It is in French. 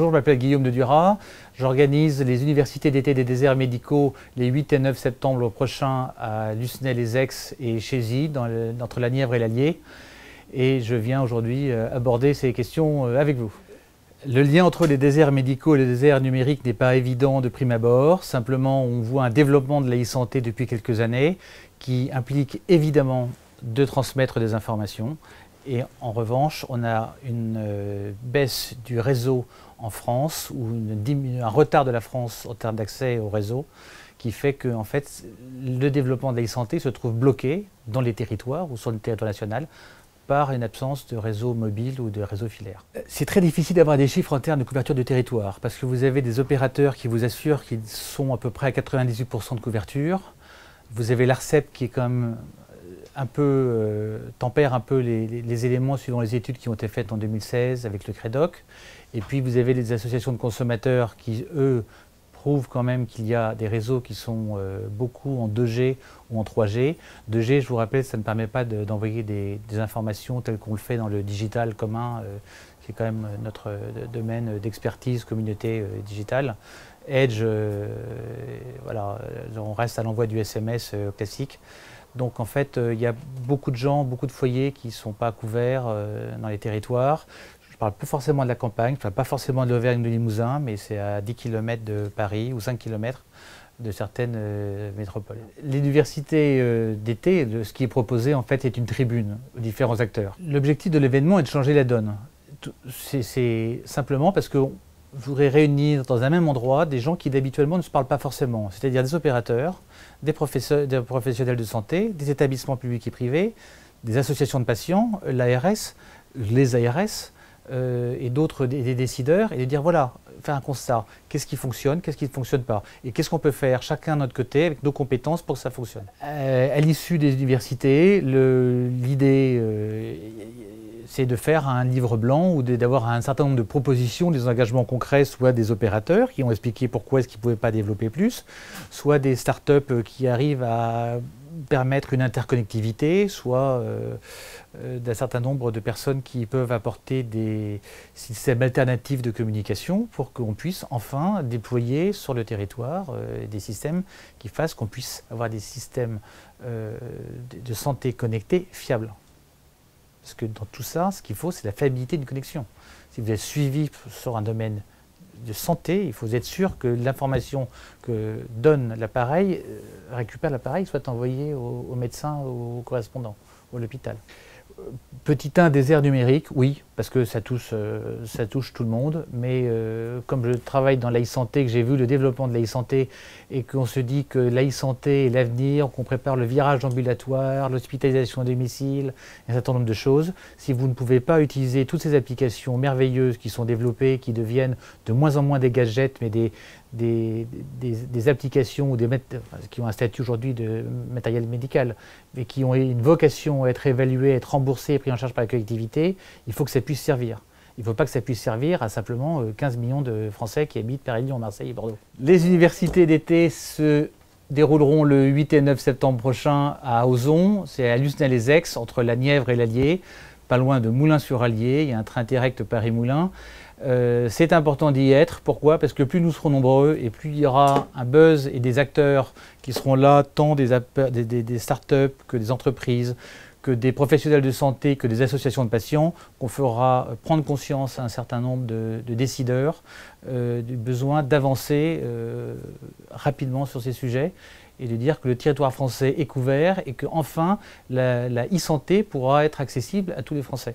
m'appelle Guillaume de Duras. J'organise les universités d'été des déserts médicaux les 8 et 9 septembre prochains à Lucenay-les-Aix et Chézy, entre la Nièvre et l'Allier. Et je viens aujourd'hui euh, aborder ces questions euh, avec vous. Le lien entre les déserts médicaux et les déserts numériques n'est pas évident de prime abord. Simplement, on voit un développement de la e-santé depuis quelques années qui implique évidemment de transmettre des informations. Et en revanche, on a une euh, baisse du réseau en France ou un retard de la France en termes d'accès au réseau qui fait que en fait, le développement de la santé se trouve bloqué dans les territoires ou sur le territoire national par une absence de réseau mobile ou de réseau filaire. Euh, c'est très difficile d'avoir des chiffres en termes de couverture de territoire parce que vous avez des opérateurs qui vous assurent qu'ils sont à peu près à 98% de couverture. Vous avez l'ARCEP qui est quand même un peu, euh, tempère un peu les, éléments suivant les études qui ont été faites en 2016 avec le CREDOC. Et puis vous avez les associations de consommateurs qui, eux, prouvent quand même qu'il y a des réseaux qui sont euh, beaucoup en 2G ou en 3G. 2G, je vous rappelle, ça ne permet pas d'envoyer des, informations telles qu'on le fait dans le digital commun, euh, qui est quand même notre domaine d'expertise, communauté digitale. Edge, voilà, on reste à l'envoi du SMS classique. Donc en fait, euh, il y a beaucoup de gens, beaucoup de foyers qui ne sont pas couverts euh, dans les territoires. Je ne parle pas forcément de la campagne, je ne parle pas forcément de l'Auvergne de Limousin, mais c'est à 10 km de Paris ou 5 km de certaines euh, métropoles. L'université d'été, ce qui est proposé en fait est une tribune aux différents acteurs. L'objectif de l'événement est de changer la donne. C'est simplement parce que voudrais réunir dans un même endroit des gens qui d'habituellement ne se parlent pas forcément, c'est-à-dire des opérateurs, des, des, professionnels de santé, des établissements publics et privés, des associations de patients, l'ARS, les ARS euh, et d'autres des, décideurs, et de dire voilà, faire un constat, qu'est-ce qui fonctionne, qu'est-ce qui ne fonctionne pas, et qu'est-ce qu'on peut faire chacun de notre côté avec nos compétences pour que ça fonctionne? Euh, à l'issue des universités, l'idée euh, c'est de faire un livre blanc ou d'avoir un certain nombre de propositions, des engagements concrets, soit des opérateurs qui ont expliqué pourquoi est-ce qu'ils ne pouvaient pas développer plus, soit des startups euh, qui arrivent à permettre une interconnectivité, soit euh, euh, d'un certain nombre de personnes qui peuvent apporter des systèmes alternatifs de communication pour qu'on puisse enfin déployer sur le territoire des systèmes qui fassent qu'on puisse avoir des systèmes de santé connectés fiables. Parce que dans tout ça, ce qu'il faut, c'est la fiabilité d'une connexion. Si vous êtes suivi sur un domaine de santé, il faut être sûr que l'information que donne l'appareil, euh, récupère l'appareil, soit envoyée au, médecin au correspondant, à l'hôpital. Petit 1, désert numérique, oui, parce que ça touche, euh, tout le monde. Mais euh, comme je travaille dans l'e-santé, que j'ai vu le développement de l'e-santé et qu'on se dit que l'e-santé est l'avenir, qu'on prépare le virage ambulatoire, l'hospitalisation à domicile, un certain nombre de choses, si vous ne pouvez pas utiliser toutes ces applications merveilleuses qui sont développées, qui deviennent de moins en moins des gadgets, mais des, des, applications ou des qui ont un statut aujourd'hui de matériel médical, mais qui ont une vocation à être évaluées, à être remboursées et prises en charge par la collectivité, il faut que ça puisse servir. Il ne faut pas que ça puisse servir à simplement 15 euh, millions de Français qui habitent Paris, Lyon, Marseille et Bordeaux. Les universités d'été se dérouleront le 8 et 9 septembre prochain à Ozon, c'est à Lucenay-les-Aix, entre la Nièvre et l'Allier, pas loin de Moulins-sur-Allier, il y a un train direct Paris-Moulins. Euh, c'est important d'y être. Pourquoi? Parce que plus nous serons nombreux et plus il y aura un buzz et des acteurs qui seront là, tant des, des, startups que des entreprises, que des professionnels de santé, que des associations de patients, qu'on fera prendre conscience à un certain nombre de, décideurs euh, du besoin d'avancer euh, rapidement sur ces sujets et de dire que le territoire français est couvert et qu'enfin la e-santé pourra être accessible à tous les Français.